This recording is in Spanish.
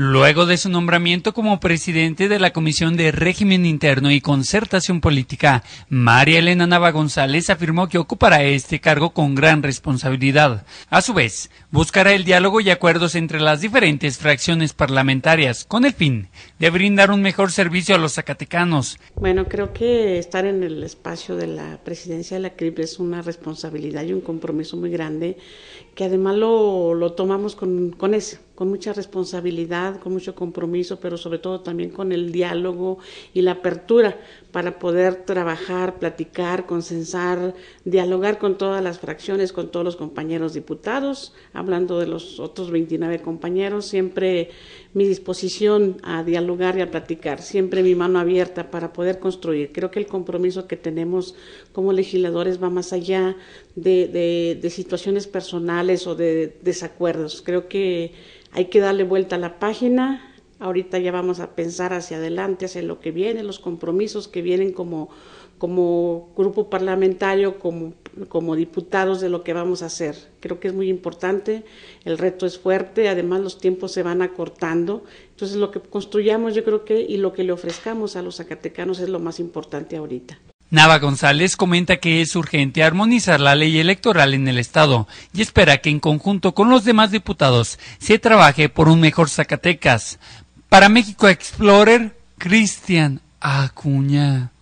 Luego de su nombramiento como presidente de la Comisión de Régimen Interno y Concertación Política, María Elena Nava González afirmó que ocupará este cargo con gran responsabilidad. A su vez, buscará el diálogo y acuerdos entre las diferentes fracciones parlamentarias con el fin de brindar un mejor servicio a los zacatecanos. Bueno, creo que estar en el espacio de la presidencia de la CRIP es una responsabilidad y un compromiso muy grande que además lo, tomamos con, con eso, con mucha responsabilidad, con mucho compromiso, pero sobre todo también con el diálogo y la apertura para poder trabajar, platicar, consensar, dialogar con todas las fracciones, con todos los compañeros diputados, hablando de los otros 29 compañeros, siempre mi disposición a dialogar y a platicar, siempre mi mano abierta para poder construir. Creo que el compromiso que tenemos como legisladores va más allá de, de, de situaciones personales o de desacuerdos. Creo que hay que darle vuelta a la página, Ahorita ya vamos a pensar hacia adelante, hacia lo que viene, los compromisos que vienen como, como grupo parlamentario, como, como diputados de lo que vamos a hacer. Creo que es muy importante, el reto es fuerte, además los tiempos se van acortando. Entonces lo que construyamos yo creo que y lo que le ofrezcamos a los zacatecanos es lo más importante ahorita. Nava González comenta que es urgente armonizar la ley electoral en el Estado y espera que en conjunto con los demás diputados se trabaje por un mejor Zacatecas. Para México Explorer, Cristian Acuña.